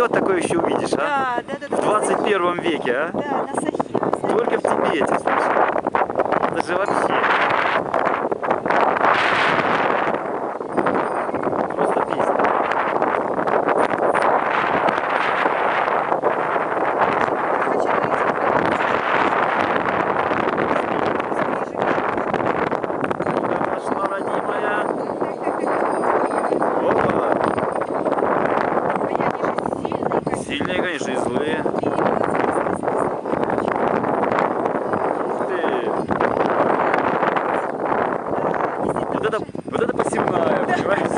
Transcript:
Где вот такое еще увидишь, а? Да, да, да, да. В 21 веке, а? Да, на Сахи. Только в Тибете, слушай. Это же вообще. сильные, конечно, и злые. Вот это, вот это пассивная. понимаешь?